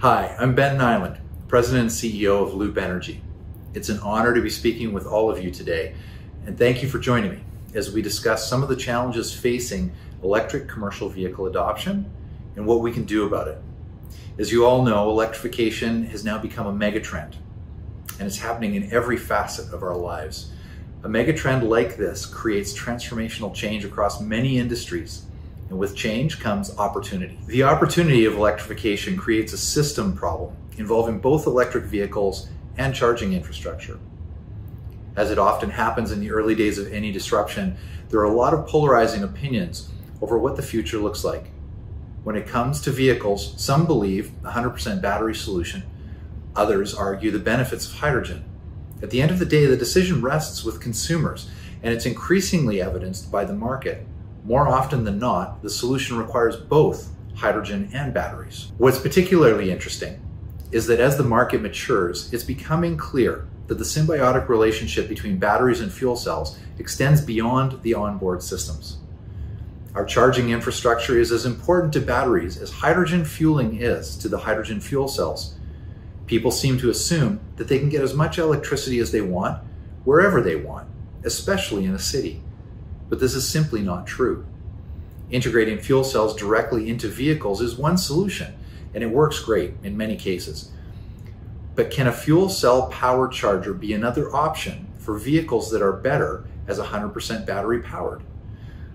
Hi, I'm Ben Nyland, President and CEO of Loop Energy. It's an honor to be speaking with all of you today, and thank you for joining me as we discuss some of the challenges facing electric commercial vehicle adoption and what we can do about it. As you all know, electrification has now become a megatrend, and it's happening in every facet of our lives. A megatrend like this creates transformational change across many industries and with change comes opportunity. The opportunity of electrification creates a system problem involving both electric vehicles and charging infrastructure. As it often happens in the early days of any disruption, there are a lot of polarizing opinions over what the future looks like. When it comes to vehicles, some believe 100% battery solution, others argue the benefits of hydrogen. At the end of the day, the decision rests with consumers, and it's increasingly evidenced by the market. More often than not, the solution requires both hydrogen and batteries. What's particularly interesting is that as the market matures, it's becoming clear that the symbiotic relationship between batteries and fuel cells extends beyond the onboard systems. Our charging infrastructure is as important to batteries as hydrogen fueling is to the hydrogen fuel cells. People seem to assume that they can get as much electricity as they want, wherever they want, especially in a city but this is simply not true. Integrating fuel cells directly into vehicles is one solution, and it works great in many cases. But can a fuel cell power charger be another option for vehicles that are better as 100% battery powered?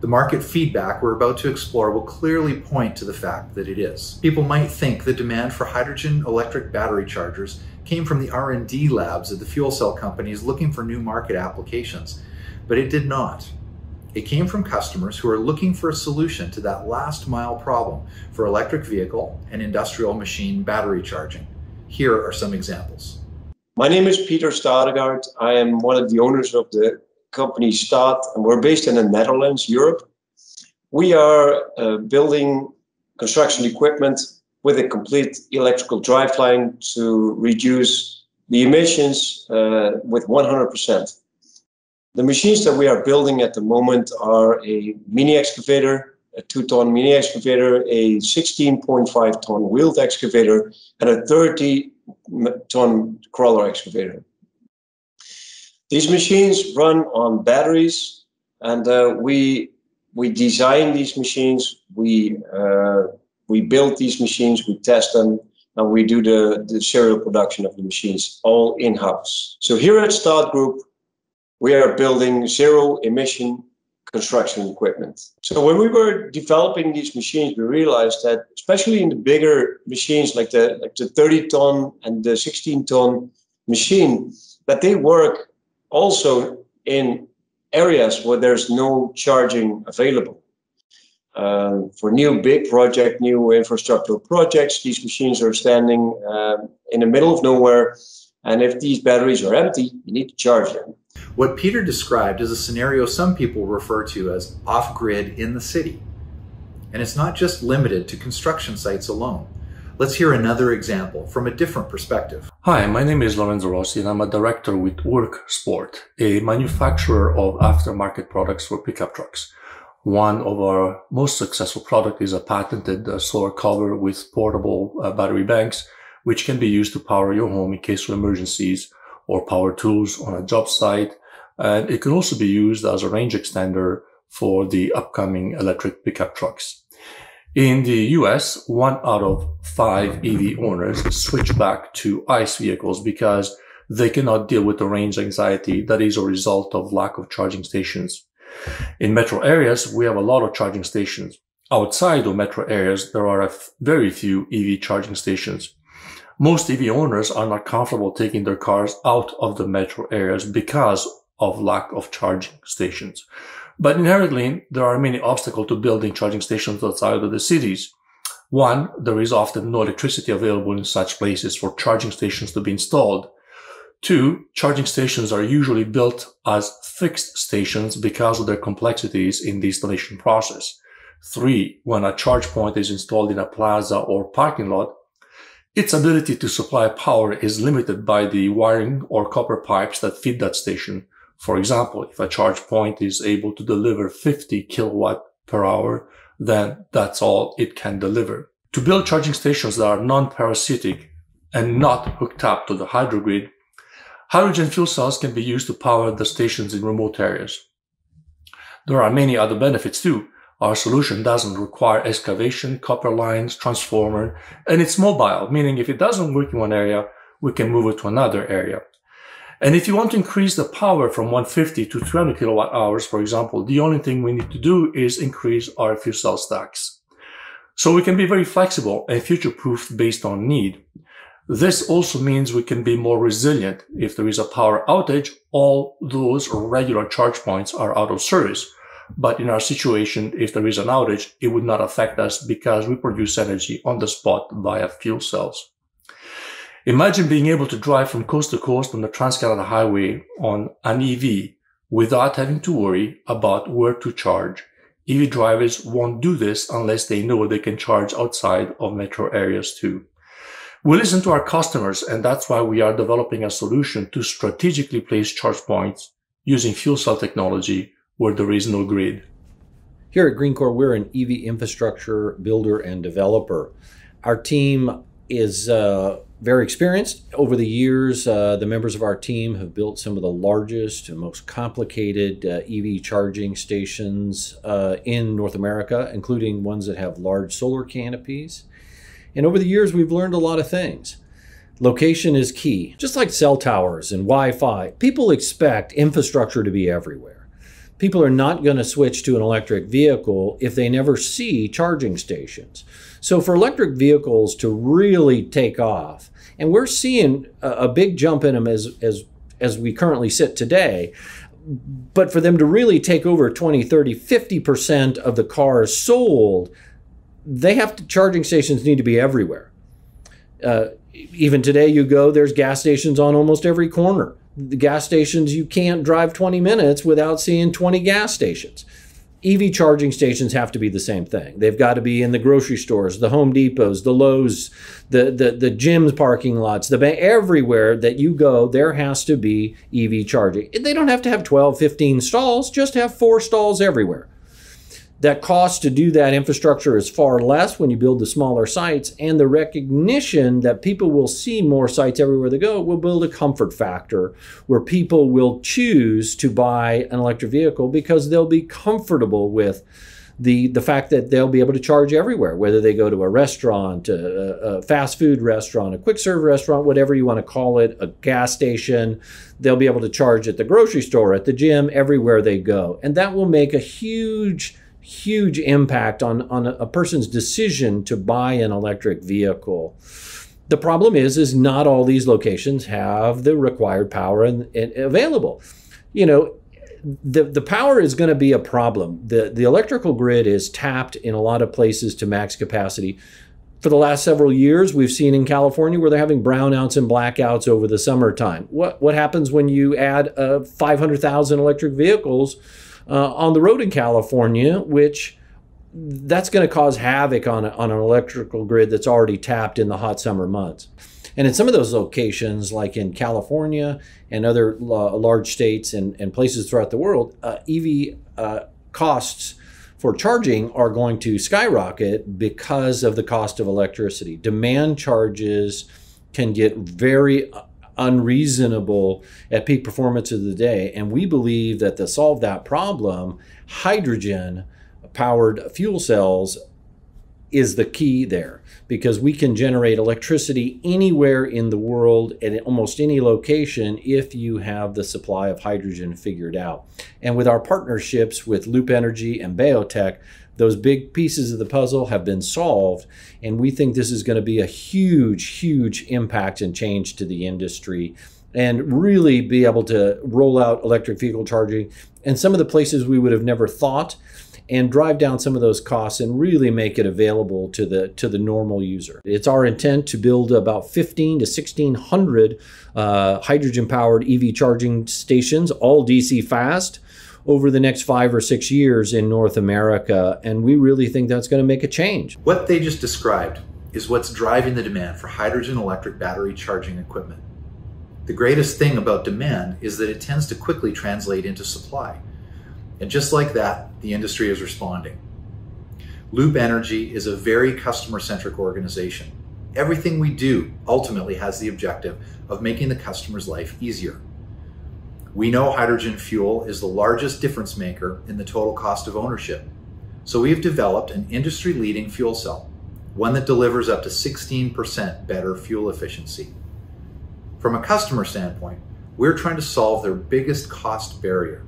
The market feedback we're about to explore will clearly point to the fact that it is. People might think the demand for hydrogen electric battery chargers came from the R&D labs of the fuel cell companies looking for new market applications, but it did not. It came from customers who are looking for a solution to that last mile problem for electric vehicle and industrial machine battery charging. Here are some examples. My name is Peter Stadegaard. I am one of the owners of the company Staat, and we're based in the Netherlands, Europe. We are uh, building construction equipment with a complete electrical driveline to reduce the emissions uh, with 100%. The machines that we are building at the moment are a mini excavator, a two-ton mini excavator, a 16.5 ton wheeled excavator, and a 30 ton crawler excavator. These machines run on batteries, and uh, we we design these machines, we uh, we build these machines, we test them, and we do the, the serial production of the machines all in-house. So here at Start Group, we are building zero emission construction equipment. So when we were developing these machines, we realized that especially in the bigger machines like the like the 30 ton and the 16 ton machine, that they work also in areas where there's no charging available. Um, for new big project, new infrastructural projects, these machines are standing um, in the middle of nowhere. And if these batteries are empty, you need to charge them. What Peter described is a scenario some people refer to as off grid in the city. And it's not just limited to construction sites alone. Let's hear another example from a different perspective. Hi, my name is Lorenzo Rossi and I'm a director with Worksport, a manufacturer of aftermarket products for pickup trucks. One of our most successful products is a patented uh, solar cover with portable uh, battery banks, which can be used to power your home in case of emergencies or power tools on a job site and it can also be used as a range extender for the upcoming electric pickup trucks. In the US, one out of five EV owners switch back to ICE vehicles because they cannot deal with the range anxiety that is a result of lack of charging stations. In metro areas, we have a lot of charging stations. Outside of metro areas, there are very few EV charging stations. Most EV owners are not comfortable taking their cars out of the metro areas because of lack of charging stations. But inherently, there are many obstacles to building charging stations outside of the cities. One, there is often no electricity available in such places for charging stations to be installed. Two, charging stations are usually built as fixed stations because of their complexities in the installation process. Three, when a charge point is installed in a plaza or parking lot, its ability to supply power is limited by the wiring or copper pipes that feed that station, for example, if a charge point is able to deliver 50 kilowatt per hour, then that's all it can deliver. To build charging stations that are non-parasitic and not hooked up to the hydrogrid, hydrogen fuel cells can be used to power the stations in remote areas. There are many other benefits too. Our solution doesn't require excavation, copper lines, transformer, and it's mobile, meaning if it doesn't work in one area, we can move it to another area. And if you want to increase the power from 150 to 300 kilowatt hours, for example, the only thing we need to do is increase our fuel cell stacks. So we can be very flexible and future proof based on need. This also means we can be more resilient. If there is a power outage, all those regular charge points are out of service. But in our situation, if there is an outage, it would not affect us because we produce energy on the spot via fuel cells. Imagine being able to drive from coast to coast on the Trans-Canada Highway on an EV without having to worry about where to charge. EV drivers won't do this unless they know they can charge outside of metro areas too. We listen to our customers, and that's why we are developing a solution to strategically place charge points using fuel cell technology where there is no grid. Here at Greencore, we're an EV infrastructure builder and developer. Our team is uh, very experienced. Over the years, uh, the members of our team have built some of the largest and most complicated uh, EV charging stations uh, in North America, including ones that have large solar canopies. And over the years, we've learned a lot of things. Location is key. Just like cell towers and Wi Fi, people expect infrastructure to be everywhere. People are not going to switch to an electric vehicle if they never see charging stations. So, for electric vehicles to really take off, and we're seeing a, a big jump in them as, as, as we currently sit today, but for them to really take over 20, 30, 50% of the cars sold, they have to, charging stations need to be everywhere. Uh, even today, you go, there's gas stations on almost every corner. The gas stations, you can't drive 20 minutes without seeing 20 gas stations. EV charging stations have to be the same thing. They've got to be in the grocery stores, the Home Depots, the Lowe's, the the the gyms parking lots, the bank, everywhere that you go, there has to be EV charging. They don't have to have 12, 15 stalls, just have four stalls everywhere. That cost to do that infrastructure is far less when you build the smaller sites, and the recognition that people will see more sites everywhere they go will build a comfort factor where people will choose to buy an electric vehicle because they'll be comfortable with the the fact that they'll be able to charge everywhere, whether they go to a restaurant, a, a, fast food restaurant, a quick serve restaurant, whatever you want to call it, a gas station. They'll be able to charge at the grocery store, at the gym, everywhere they go, and that will make a huge huge impact on, on a person's decision to buy an electric vehicle. The problem is, is not all these locations have the required power and, and available. You know, the, the power is going to be a problem. The, the electrical grid is tapped in a lot of places to max capacity. For the last several years, we've seen in California where they're having brownouts and blackouts over the summertime. What, what happens when you add uh, 500,000 electric vehicles uh, on the road in California, which that's going to cause havoc on, a, on an electrical grid that's already tapped in the hot summer months. And in some of those locations, like in California and other uh, large states and, and places throughout the world, uh, EV uh, costs for charging are going to skyrocket because of the cost of electricity. Demand charges can get very unreasonable at peak performance of the day. And we believe that to solve that problem, hydrogen powered fuel cells is the key there because we can generate electricity anywhere in the world at almost any location if you have the supply of hydrogen figured out. And with our partnerships with Loop Energy and BayoTech, those big pieces of the puzzle have been solved. And we think this is going to be a huge, huge impact and change to the industry and really be able to roll out electric vehicle charging in some of the places we would have never thought and drive down some of those costs and really make it available to the to the normal user. It's our intent to build about 15 to 1600 uh, hydrogen powered EV charging stations, all DC fast over the next five or six years in North America. And we really think that's going to make a change. What they just described is what's driving the demand for hydrogen electric battery charging equipment. The greatest thing about demand is that it tends to quickly translate into supply. And just like that, the industry is responding. Loop Energy is a very customer centric organization. Everything we do ultimately has the objective of making the customer's life easier. We know hydrogen fuel is the largest difference maker in the total cost of ownership. So we have developed an industry leading fuel cell, one that delivers up to 16% better fuel efficiency. From a customer standpoint, we're trying to solve their biggest cost barrier.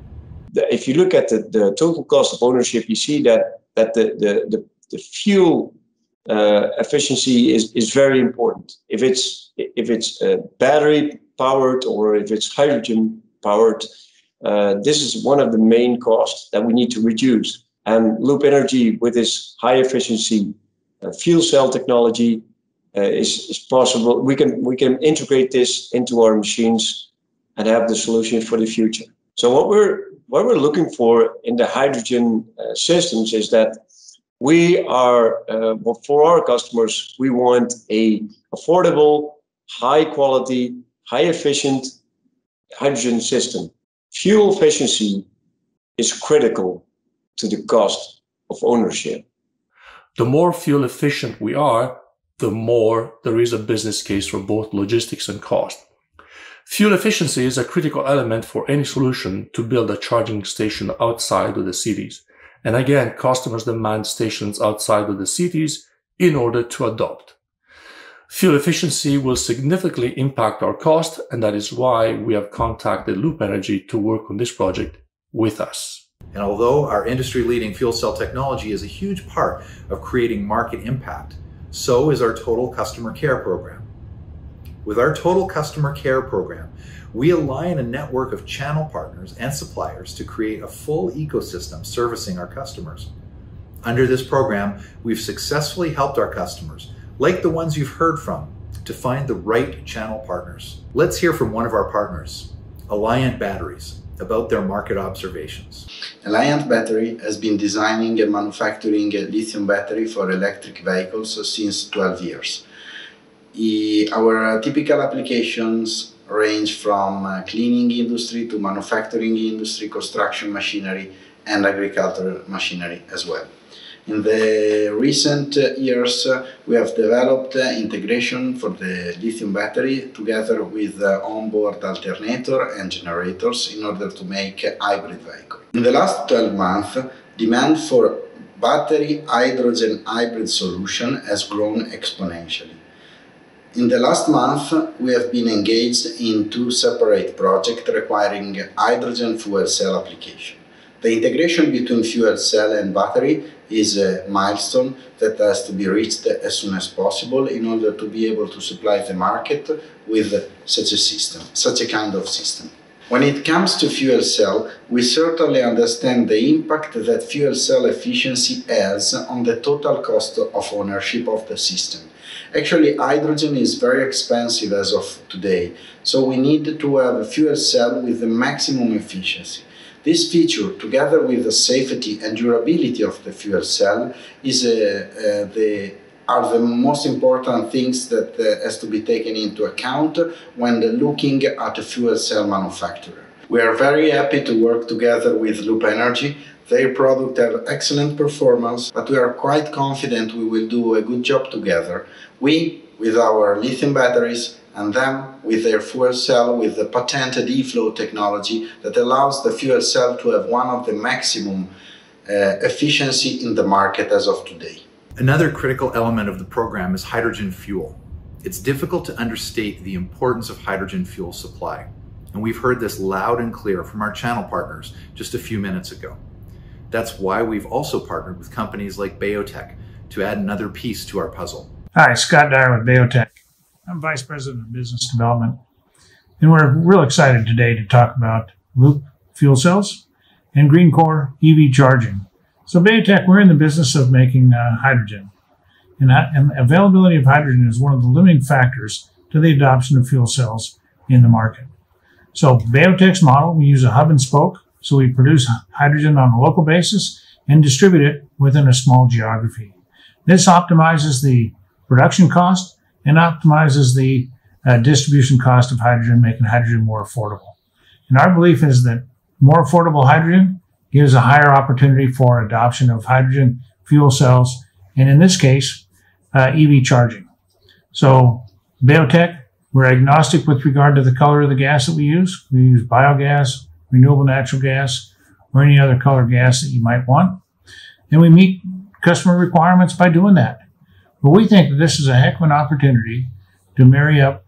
If you look at the, the total cost of ownership, you see that, that the, the, the, the fuel uh, efficiency is, is very important. If it's, if it's uh, battery powered or if it's hydrogen powered, uh, this is one of the main costs that we need to reduce. And Loop Energy, with its high efficiency uh, fuel cell technology, uh, is, is possible. We can we can integrate this into our machines and have the solution for the future. So what we're what we're looking for in the hydrogen uh, systems is that we are uh, for our customers we want a affordable, high quality, high efficient hydrogen system. Fuel efficiency is critical to the cost of ownership. The more fuel efficient we are, the more there is a business case for both logistics and cost. Fuel efficiency is a critical element for any solution to build a charging station outside of the cities. And again, customers demand stations outside of the cities in order to adopt. Fuel efficiency will significantly impact our cost, and that is why we have contacted Loop Energy to work on this project with us. And although our industry leading fuel cell technology is a huge part of creating market impact, so is our total customer care program. With our total customer care program, we align a network of channel partners and suppliers to create a full ecosystem servicing our customers. Under this program, we've successfully helped our customers, like the ones you've heard from, to find the right channel partners. Let's hear from one of our partners, Aliant Batteries, about their market observations. Aliant Battery has been designing and manufacturing a lithium battery for electric vehicles since 12 years. Our typical applications range from uh, cleaning industry to manufacturing industry, construction machinery, and agricultural machinery as well. In the recent years, uh, we have developed uh, integration for the lithium battery together with onboard alternator and generators in order to make hybrid vehicle. In the last 12 months, demand for battery hydrogen hybrid solution has grown exponentially. In the last month, we have been engaged in two separate projects requiring hydrogen fuel cell application. The integration between fuel cell and battery is a milestone that has to be reached as soon as possible in order to be able to supply the market with such a system, such a kind of system. When it comes to fuel cell, we certainly understand the impact that fuel cell efficiency has on the total cost of ownership of the system. Actually, hydrogen is very expensive as of today, so we need to have a fuel cell with the maximum efficiency. This feature, together with the safety and durability of the fuel cell, is uh, uh, the are the most important things that uh, has to be taken into account when looking at a fuel cell manufacturer. We are very happy to work together with Loop Energy. Their product have excellent performance, but we are quite confident we will do a good job together. We, with our lithium batteries, and them with their fuel cell with the patented eFlow technology that allows the fuel cell to have one of the maximum uh, efficiency in the market as of today. Another critical element of the program is hydrogen fuel. It's difficult to understate the importance of hydrogen fuel supply, and we've heard this loud and clear from our channel partners just a few minutes ago. That's why we've also partnered with companies like BayoTech to add another piece to our puzzle. Hi, Scott Dyer with BayoTech. I'm Vice President of Business Development. And we're real excited today to talk about Loop fuel cells and GreenCore EV charging. So, BayoTech, we're in the business of making uh, hydrogen. And, uh, and availability of hydrogen is one of the limiting factors to the adoption of fuel cells in the market. So, BayoTech's model, we use a hub and spoke. So, we produce hydrogen on a local basis and distribute it within a small geography. This optimizes the production cost and optimizes the uh, distribution cost of hydrogen, making hydrogen more affordable. And our belief is that more affordable hydrogen gives a higher opportunity for adoption of hydrogen fuel cells, and in this case, uh, EV charging. So, BayoTech, we're agnostic with regard to the color of the gas that we use. We use biogas, renewable natural gas, or any other color gas that you might want. And we meet customer requirements by doing that. But we think that this is a heck of an opportunity to marry up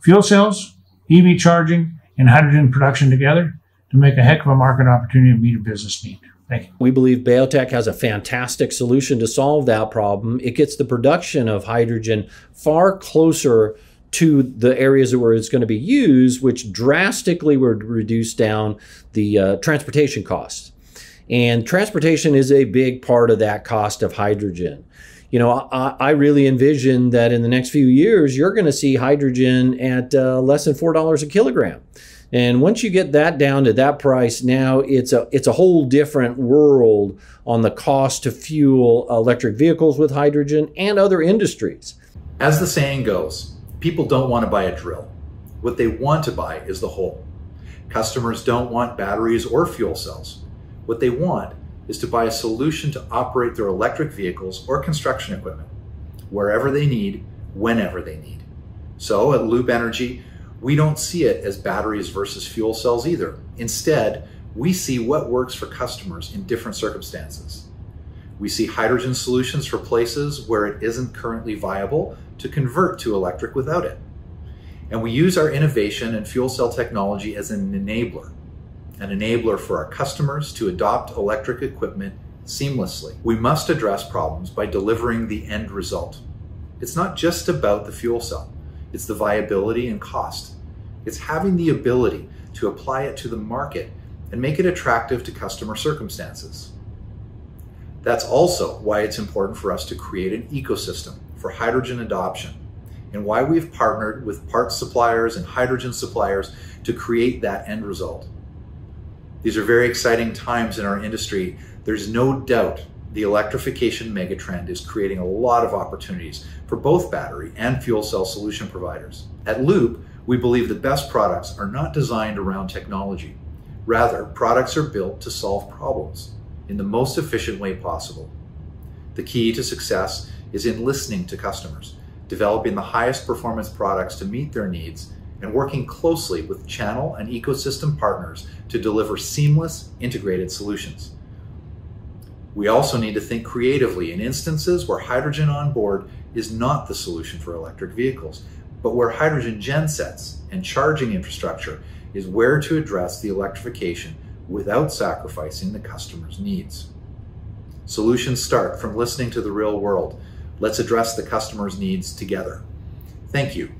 fuel cells, EV charging, and hydrogen production together to make a heck of a market opportunity and meet a business need. Thank you. We believe BayoTech has a fantastic solution to solve that problem. It gets the production of hydrogen far closer to the areas where it's going to be used, which drastically would reduce down the uh, transportation costs. And transportation is a big part of that cost of hydrogen. You know, I, I really envision that in the next few years, you're going to see hydrogen at uh, less than $4 a kilogram. And once you get that down to that price, now it's a it's a whole different world on the cost to fuel electric vehicles with hydrogen and other industries. As the saying goes, people don't want to buy a drill. What they want to buy is the hole. Customers don't want batteries or fuel cells. What they want is to buy a solution to operate their electric vehicles or construction equipment wherever they need, whenever they need. So at Loop Energy, we don't see it as batteries versus fuel cells either. Instead, we see what works for customers in different circumstances. We see hydrogen solutions for places where it isn't currently viable to convert to electric without it. And we use our innovation and fuel cell technology as an enabler, an enabler for our customers to adopt electric equipment seamlessly. We must address problems by delivering the end result. It's not just about the fuel cell. It's the viability and cost. It's having the ability to apply it to the market and make it attractive to customer circumstances. That's also why it's important for us to create an ecosystem for hydrogen adoption and why we've partnered with parts suppliers and hydrogen suppliers to create that end result. These are very exciting times in our industry. There's no doubt the electrification megatrend is creating a lot of opportunities for both battery and fuel cell solution providers. At Loop, we believe the best products are not designed around technology. Rather, products are built to solve problems in the most efficient way possible. The key to success is in listening to customers, developing the highest performance products to meet their needs, and working closely with channel and ecosystem partners to deliver seamless, integrated solutions. We also need to think creatively in instances where hydrogen on board is not the solution for electric vehicles, but where hydrogen gensets and charging infrastructure is where to address the electrification without sacrificing the customer's needs. Solutions start from listening to the real world. Let's address the customer's needs together. Thank you